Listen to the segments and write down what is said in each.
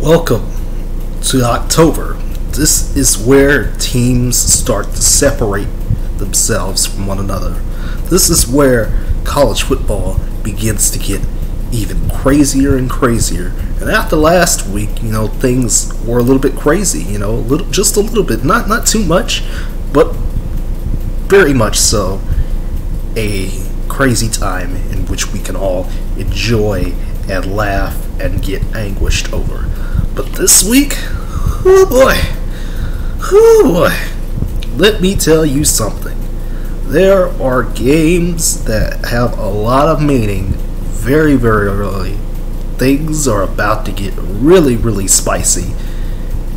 Welcome to October. This is where teams start to separate themselves from one another. This is where college football begins to get even crazier and crazier. And after last week, you know, things were a little bit crazy, you know, a little just a little bit, not not too much, but very much so a crazy time in which we can all enjoy and laugh and get anguished over. But this week, oh boy, oh boy, let me tell you something. There are games that have a lot of meaning very, very early. Things are about to get really, really spicy.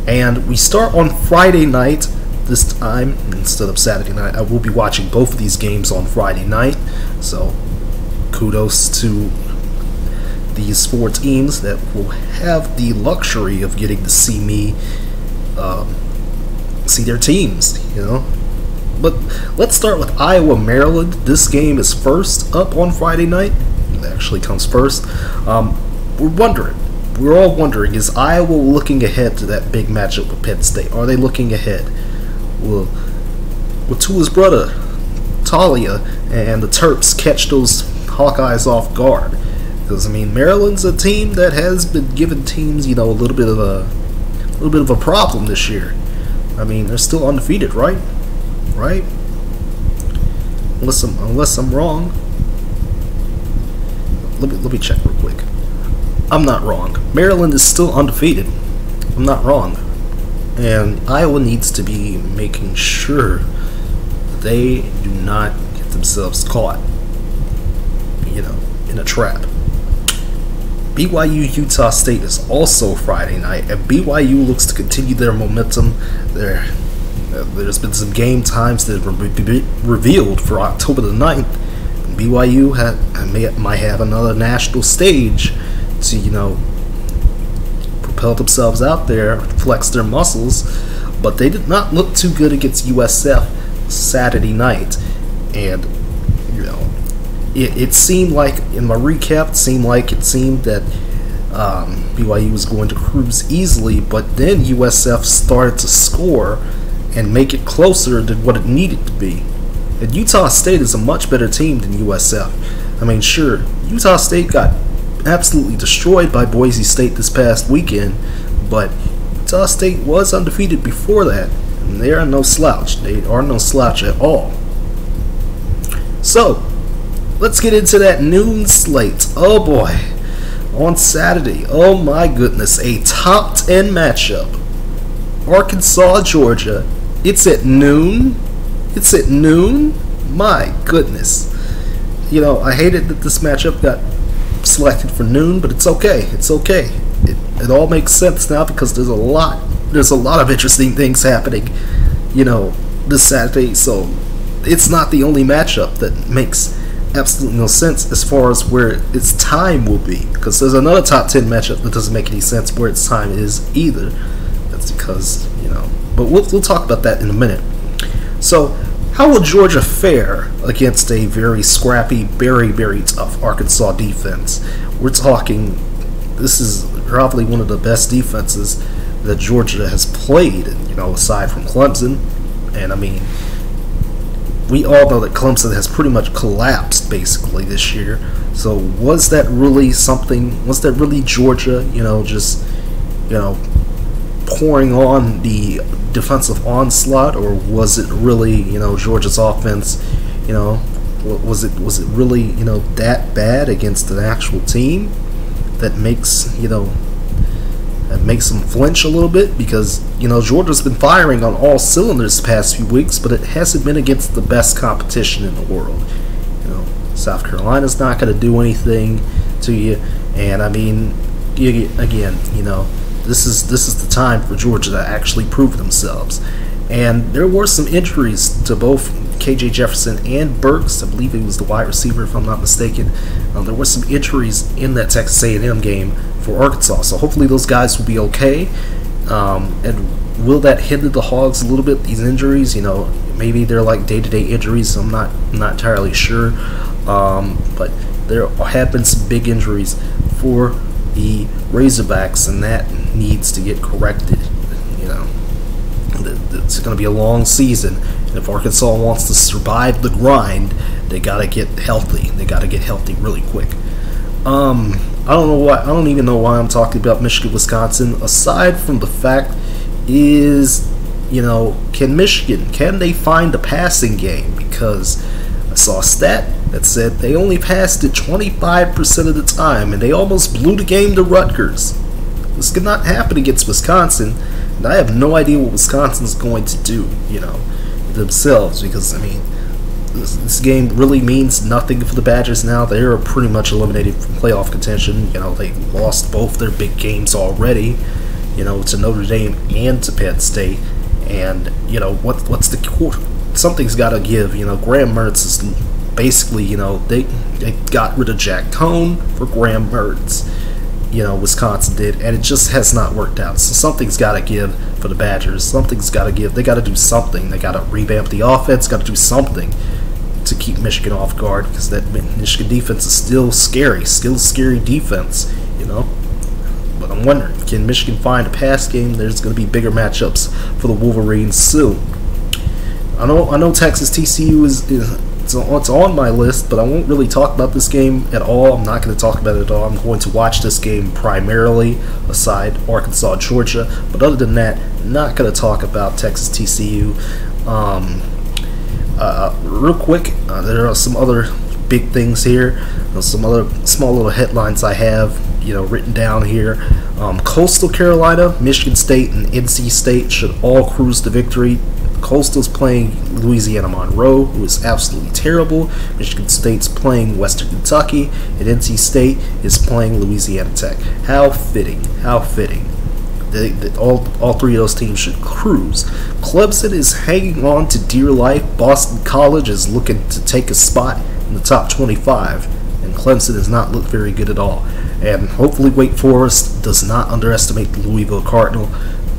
And we start on Friday night this time instead of Saturday night. I will be watching both of these games on Friday night. So kudos to these four teams that will have the luxury of getting to see me um, see their teams, you know. But let's start with Iowa, Maryland. This game is first up on Friday night. It actually comes first. Um, we're wondering, we're all wondering, is Iowa looking ahead to that big matchup with Penn State? Are they looking ahead? Will, will Tua's brother, Taulia, and the Terps catch those Hawkeyes off guard? Because I mean, Maryland's a team that has been giving teams, you know, a little bit of a, a little bit of a problem this year. I mean, they're still undefeated, right? Right? Unless I'm unless I'm wrong. Let me let me check real quick. I'm not wrong. Maryland is still undefeated. I'm not wrong. And Iowa needs to be making sure they do not get themselves caught, you know, in a trap. BYU Utah State is also Friday night, and BYU looks to continue their momentum. There, there's been some game times that were re- revealed for October the 9th. BYU had, may, might have another national stage to, you know, propel themselves out there, flex their muscles, but they did not look too good against USF Saturday night. And, it, it seemed like in my recap, it seemed like it seemed that um, BYU was going to cruise easily, but then USF started to score and make it closer than what it needed to be. And Utah State is a much better team than USF. I mean, sure, Utah State got absolutely destroyed by Boise State this past weekend, but Utah State was undefeated before that, and they are no slouch. They are no slouch at all. So, let's get into that noon slate. Oh boy. On Saturday, oh my goodness, a top 10 matchup. Arkansas, Georgia. It's at noon. It's at noon. My goodness. You know, I hated that this matchup got selected for noon, but it's okay. It's okay. It, it all makes sense now because there's a lot there's a lot of interesting things happening, you know, this Saturday. So it's not the only matchup that makes absolutely no sense as far as where its time will be. Because there's another top 10 matchup that doesn't make any sense where its time is either. That's because, you know, but we'll, we'll talk about that in a minute. So, how will Georgia fare against a very scrappy, very, very tough Arkansas defense? We're talking, this is probably one of the best defenses that Georgia has played, you know, aside from Clemson. And I mean, we all know that Clemson has pretty much collapsed basically this year. So was that really something? Was that really Georgia? You know, just you know, pouring on the defensive onslaught, or was it really you know Georgia's offense? You know, was it was it really you know that bad against an actual team that makes you know that makes them flinch a little bit because you know Georgia's been firing on all cylinders the past few weeks, but it hasn't been against the best competition in the world. You know, South Carolina's not going to do anything to you, and I mean, you, again, you know, this is this is the time for Georgia to actually prove themselves. And there were some injuries to both KJ Jefferson and Burks. I believe he was the wide receiver, if I'm not mistaken. Um, there were some injuries in that Texas A&M game for Arkansas, so hopefully those guys will be okay. Um, and will that hinder the Hogs a little bit? These injuries, you know, maybe they're like day-to-day injuries. I'm not not entirely sure, um, but there have been some big injuries for the Razorbacks, and that needs to get corrected. You know, it's going to be a long season, and if Arkansas wants to survive the grind, they got to get healthy. They got to get healthy really quick. Um, I don't know why. I don't even know why I'm talking about Michigan, Wisconsin. Aside from the fact is, you know, can Michigan can they find a passing game? Because I saw a stat that said they only passed it 25% of the time, and they almost blew the game to Rutgers. This could not happen against Wisconsin, and I have no idea what Wisconsin's going to do. You know, themselves because I mean this, game really means nothing for the Badgers now. They are pretty much eliminated from playoff contention. You know, they lost both their big games already. You know, to Notre Dame and to Penn State. And you know what? What's the something's got to give. You know, Graham Mertz is basically you know they they got rid of Jack Coan for Graham Mertz. You know, Wisconsin did, and it just has not worked out. So something's got to give for the Badgers. Something's got to give. They got to do something. They got to revamp the offense. Got to do something keep Michigan off guard because that Michigan defense is still scary, still scary defense, you know. But I'm wondering, can Michigan find a pass game? There's going to be bigger matchups for the Wolverines soon. I know, I know Texas TCU is, is it's, on my list, but I won't really talk about this game at all. I'm not going to talk about it at all. I'm going to watch this game primarily, aside Arkansas, Georgia. But other than that, not going to talk about Texas TCU. Um, uh, real quick, uh, there are some other big things here. some other small little headlines I have, you know, written down here. Um, Coastal Carolina, Michigan State, and NC State should all cruise to victory. Coastal's playing Louisiana Monroe, who is absolutely terrible. Michigan State's playing Western Kentucky, and NC State is playing Louisiana Tech. How fitting! How fitting! They, they, all, all three of those teams should cruise. Clemson is hanging on to dear life. Boston College is looking to take a spot in the top 25, and Clemson does not look very good at all. And hopefully, Wake Forest does not underestimate the Louisville Cardinal.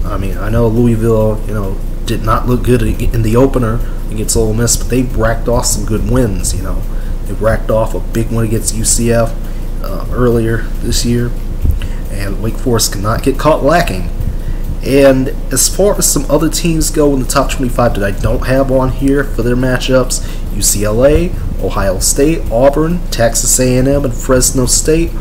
I mean, I know Louisville, you know, did not look good in the opener against Ole Miss, but they racked off some good wins. You know, they racked off a big one against UCF uh, earlier this year and Wake Forest cannot get caught lacking. And as far as some other teams go in the top 25 that I don't have on here for their matchups, UCLA, Ohio State, Auburn, Texas A&M, and Fresno State,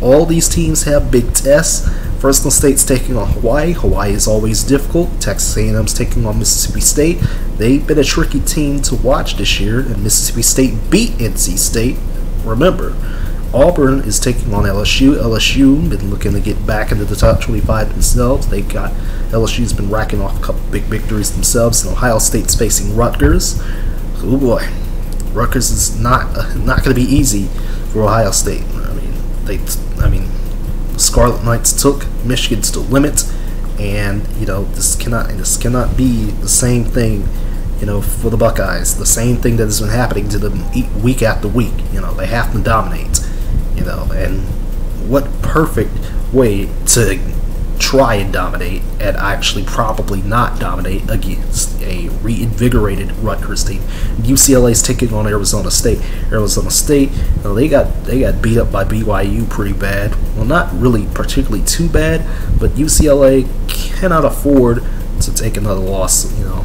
all these teams have big tests. Fresno State's taking on Hawaii. Hawaii is always difficult. Texas A&M's taking on Mississippi State. They've been a tricky team to watch this year, and Mississippi State beat NC State. Remember, Auburn is taking on LSU. LSU been looking to get back into the top 25 themselves. They've got LSU's been racking off a couple big victories themselves. And Ohio State's facing Rutgers. Oh boy, Rutgers is not uh, not going to be easy for Ohio State. I mean, they, I mean, Scarlet Knights took Michigan to the limit, and you know this cannot this cannot be the same thing you know, for the Buckeyes. The same thing that has been happening to them week after week. You know, they have to dominate you know, and what perfect way to try and dominate and actually probably not dominate against a reinvigorated Rutgers team. UCLA's taking on Arizona State. Arizona State, you know, they got they got beat up by BYU pretty bad. Well, not really particularly too bad, but UCLA cannot afford to take another loss. You know,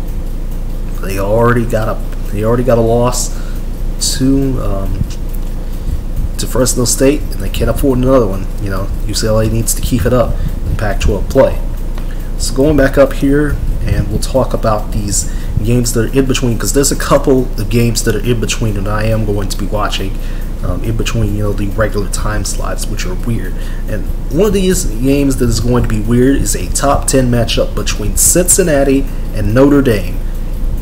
they already got a they already got a loss to um, to Fresno State, and they can't afford another one. You know, UCLA needs to keep it up in Pac-12 play. So going back up here, and we'll talk about these games that are in between, because there's a couple of games that are in between, and I am going to be watching um, in between, you know, the regular time slots, which are weird. And one of these games that is going to be weird is a top 10 matchup between Cincinnati and Notre Dame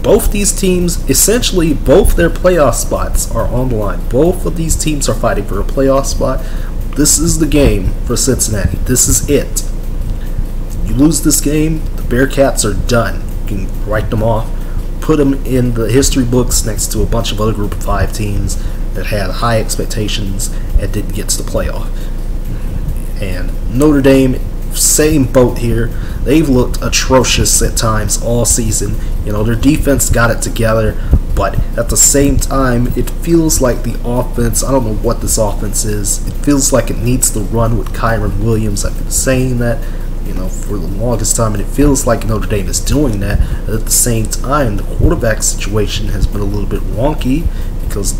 both these teams, essentially, both their playoff spots are on the line. Both of these teams are fighting for a playoff spot. This is the game for Cincinnati. This is it. You lose this game, the Bearcats are done. You can write them off, put them in the history books next to a bunch of other Group of Five teams that had high expectations and didn't get to the playoff. And Notre Dame same boat here. They've looked atrocious at times all season. You know, their defense got it together, But at the same time, it feels like the offense, I don't know what this offense is, it feels like it needs to run with Kyren Williams. I've been saying that, you know, for the longest time, and it feels like Notre Dame is doing that. But at the same time, the quarterback situation has been a little bit wonky because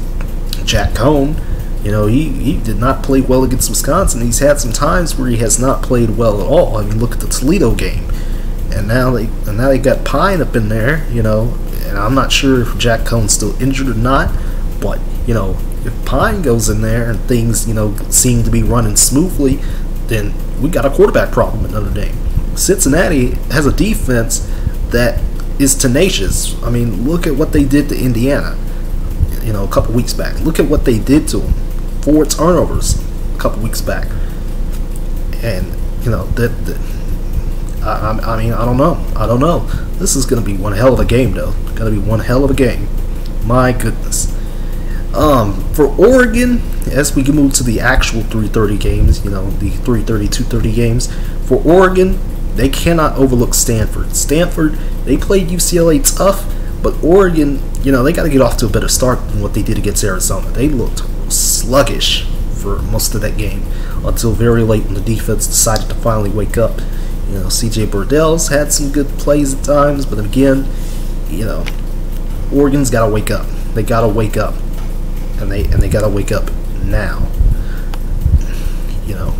Jack Coan, you know, he, he did not play well against Wisconsin. He's had some times where he has not played well at all. I mean, look at the Toledo game. And now they and now they got Pyne up in there, you know, and I'm not sure if Jack Coan's still injured or not, but you know, if Pyne goes in there and things, you know, seem to be running smoothly, then we got a quarterback problem at Notre Dame. Cincinnati has a defense that is tenacious. I mean, look at what they did to Indiana, you know, a couple weeks back. Look at what they did to them. Four turnovers a couple weeks back. And, you know, that, that I, I, mean, I don't know. I don't know. This is going to be one hell of a game, though. Going to be one hell of a game. My goodness. Um, for Oregon, as we can move to the actual 3:30 games, you know, the 3:30, 2:30 games, for Oregon, they cannot overlook Stanford. Stanford, they played UCLA tough, but Oregon, you know, they got to get off to a better start than what they did against Arizona. They looked sluggish for most of that game until very late when the defense decided to finally wake up. You know, CJ Verdell's had some good plays at times, but again, you know, Oregon's got to wake up. They got to wake up, and they and they got to wake up now. You know,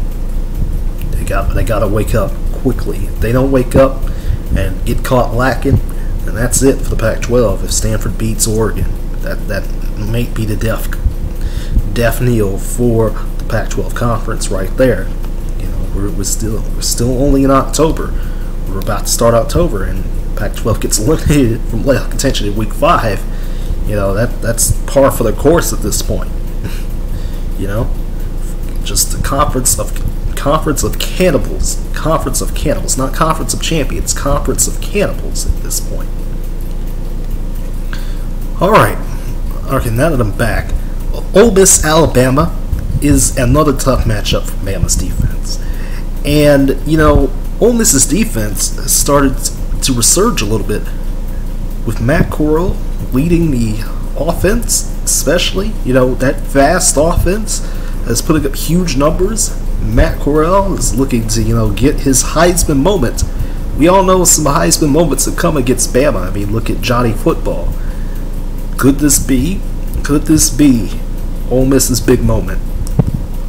they got they got to wake up quickly. If they don't wake up and get caught lacking, then that's it for the Pac-12. If Stanford beats Oregon, that that might be the death death knell for the Pac-12 conference right there. We're, we're still we're still only in October. We're about to start October, and Pac-12 gets eliminated from playoff contention in Week Five. You know that that's par for the course at this point. you know, just a conference of conference of cannibals, conference of cannibals, not conference of champions, conference of cannibals at this point. All right, okay. Now that I'm back, Miss, Alabama is another tough matchup for Bama's defense. And, you know, Ole Miss's defense started to resurge a little bit with Matt Corral leading the offense, especially. You know, that fast offense is putting up huge numbers. Matt Corral is looking to, you know, get his Heisman moment. We all know some Heisman moments have come against Bama. I mean, look at Johnny Football. Could this be? Could this be Ole Miss's big moment?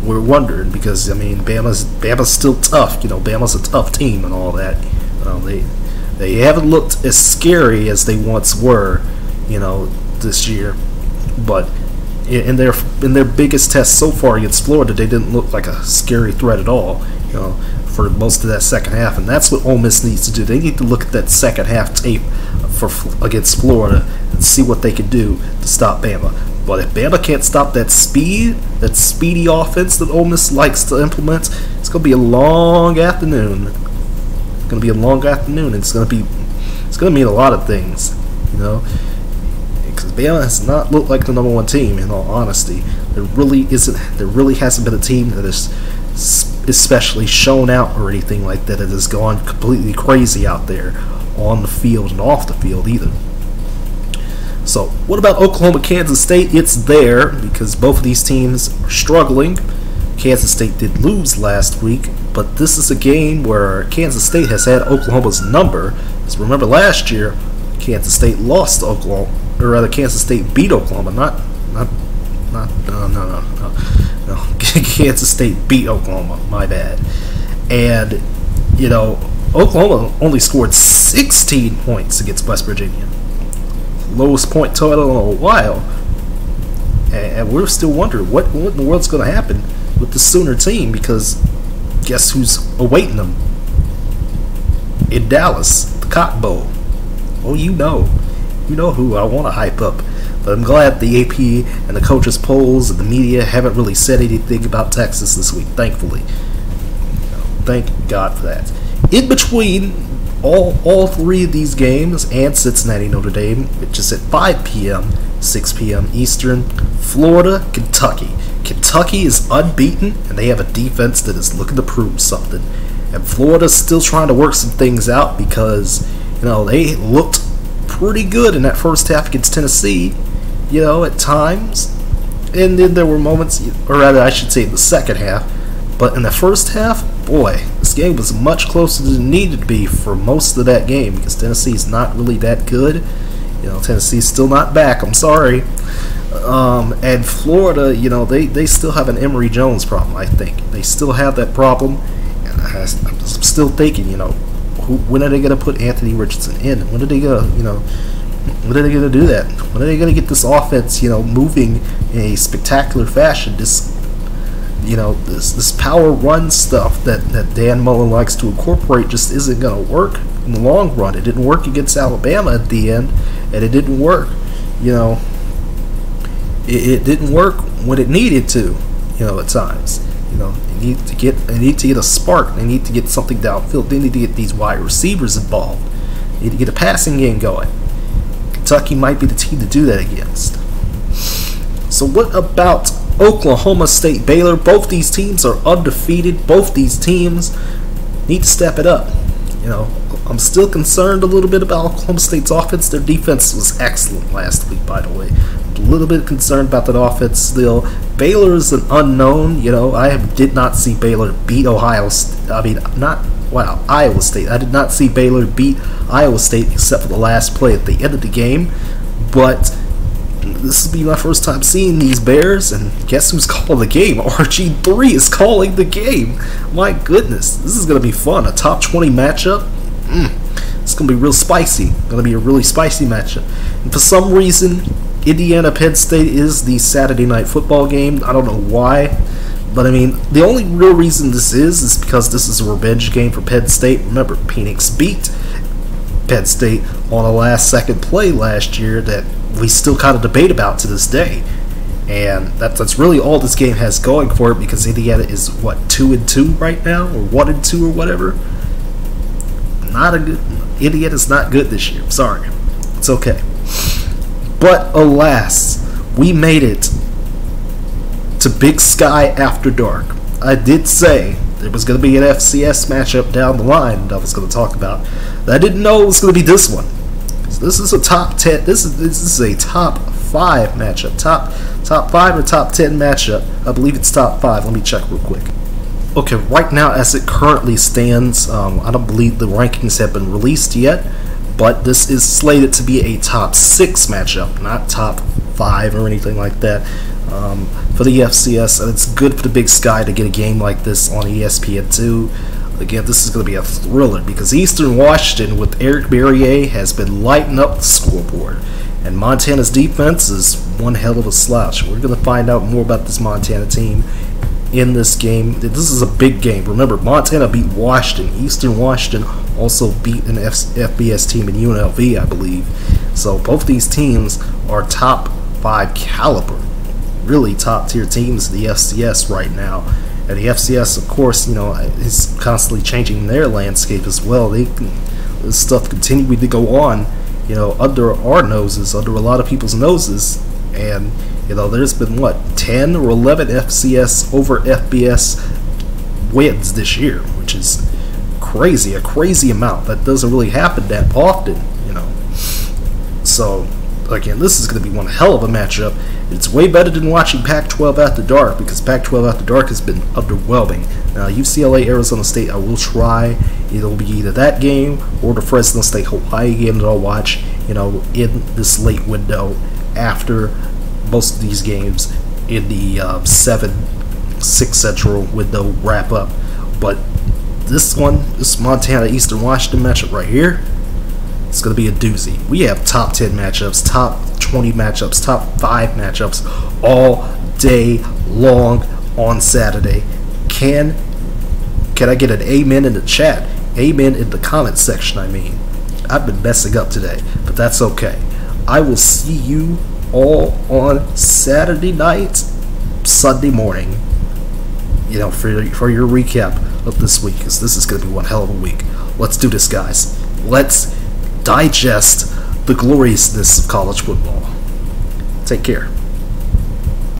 we're wondering because I mean Bama's Bama's still tough. You know, Bama's a tough team and all that. Um, they they haven't looked as scary as they once were. You know, this year, but in their in their biggest test so far against Florida, they didn't look like a scary threat at all. You know, for most of that second half, and that's what Ole Miss needs to do. They need to look at that second half tape for against Florida and see what they can do to stop Bama. But if Bama can't stop that speed, that speedy offense that Ole Miss likes to implement, it's going to be a long afternoon. It's going to be a long afternoon. It's going to be, it's going to mean a lot of things, you know. Because Bama has not looked like the number one team. In all honesty, there really isn't. There really hasn't been a team that has especially shown out or anything like that. It has gone completely crazy out there on the field and off the field either. So, what about Oklahoma, Kansas State? It's there because both of these teams are struggling. Kansas State did lose last week, but this is a game where Kansas State has had Oklahoma's number. Because remember last year, Kansas State lost to Oklahoma, or rather, Kansas State beat Oklahoma. Not, not, not. No, no, no, no. no. Kansas State beat Oklahoma. My bad. And you know, Oklahoma only scored 16 points against West Virginia lowest point total in a while. And we're still wondering what, what in the world's going to happen with the Sooner team because guess who's awaiting them? In Dallas, the Cotton Bowl. Oh, you know. You know who I want to hype up. But I'm glad the AP and the coaches' polls and the media haven't really said anything about Texas this week, thankfully. Thank God for that. In between all all three of these games and Cincinnati Notre Dame, which is at 5 p.m., 6 p.m. Eastern. Florida, Kentucky. Kentucky is unbeaten, and they have a defense that is looking to prove something. And Florida's still trying to work some things out because you know they looked pretty good in that first half against Tennessee, you know, at times. And then there were moments, or rather, I should say, the second half. But in the first half, boy, this game was much closer than it needed to be for most of that game because Tennessee's not really that good. You know, Tennessee's still not back. I'm sorry. Um, and Florida, you know, they, they still have an Emory Jones problem, I think. They still have that problem. And I'm still thinking, you know, who, when are they going to put Anthony Richardson in? When are they going to, you know, when are they going to do that? When are they going to get this offense, you know, moving in a spectacular fashion? This, you know, this this power run stuff that, that Dan Mullen likes to incorporate just isn't going to work in the long run. It didn't work against Alabama at the end, and it didn't work, you know, it, it didn't work when it needed to, you know, at times. You know, they need to get they need to get a spark. They need to get something downfield. They need to get these wide receivers involved. They need to get a passing game going. Kentucky might be the team to do that against. So what about Oklahoma State Baylor? Both these teams are undefeated. Both these teams need to step it up. You know, I'm still concerned a little bit about Oklahoma State's offense. Their defense was excellent last week, by the way a little bit concerned about that offense still. Baylor is an unknown. You know, I did not see Baylor beat Ohio. St- I mean, not wow, Iowa State. I did not see Baylor beat Iowa State except for the last play at the end of the game. But this will be my first time seeing these Bears, and guess who's calling the game? RG3 is calling the game. My goodness, this is going to be fun. A top 20 matchup. Mm, it's going to be real spicy. Going to be a really spicy matchup. And for some reason, Indiana Penn State is the Saturday night football game. I don't know why, but I mean, the only real reason this is is because this is a revenge game for Penn State. Remember, Penix beat Penn State on a last second play last year that we still kind of debate about to this day. And that, that's really all this game has going for it because Indiana is what two and two right now, or one and two, or whatever. Not a good. Indiana's not good this year. Sorry, it's okay. But alas, we made it to Big Sky After Dark. I did say there was going to be an FCS matchup down the line that I was going to talk about. I didn't know it was going to be this one. So this is a top ten. This is this is a top five matchup. Top top five or top ten matchup. I believe it's top five. Let me check real quick. Okay, right now as it currently stands, um, I don't believe the rankings have been released yet but this is slated to be a top six matchup, not top five or anything like that um, for the FCS. And it's good for the Big Sky to get a game like this on ESPN2. Again, this is going to be a thriller because Eastern Washington with Eric Barriere has been lighting up the scoreboard. And Montana's defense is one hell of a slouch. We're going to find out more about this Montana team in this game. This is a big game. Remember, Montana beat Washington. Eastern Washington also beat an F- FBS team in UNLV, I believe. So both these teams are top five caliber, really top tier teams the FCS right now. And the FCS, of course, you know, is constantly changing their landscape as well. They this stuff continuing to go on, you know, under our noses, under a lot of people's noses, and you know, there's been what 10 or 11 FCS over FBS wins this year, which is crazy, a crazy amount. That doesn't really happen that often, you know. So, again, this is going to be one hell of a matchup. It's way better than watching Pac-12 After Dark because Pac-12 After Dark has been underwhelming. Now, UCLA, Arizona State, I will try. It'll be either that game or the Fresno State Hawaii game that I'll watch, you know, in this late window after most of these games in the uh, 7 6 Central window wrap up. But this one, this Montana Eastern Washington matchup right here, it's going to be a doozy. We have top 10 matchups, top 20 matchups, top 5 matchups all day long on Saturday. Can can I get an amen in the chat? Amen in the comment section, I mean. I've been messing up today, but that's okay. I will see you all on Saturday night, Sunday morning. You know, for for your recap of this week, because this is going to be one hell of a week. Let's do this, guys. Let's digest the gloriousness of college football. Take care.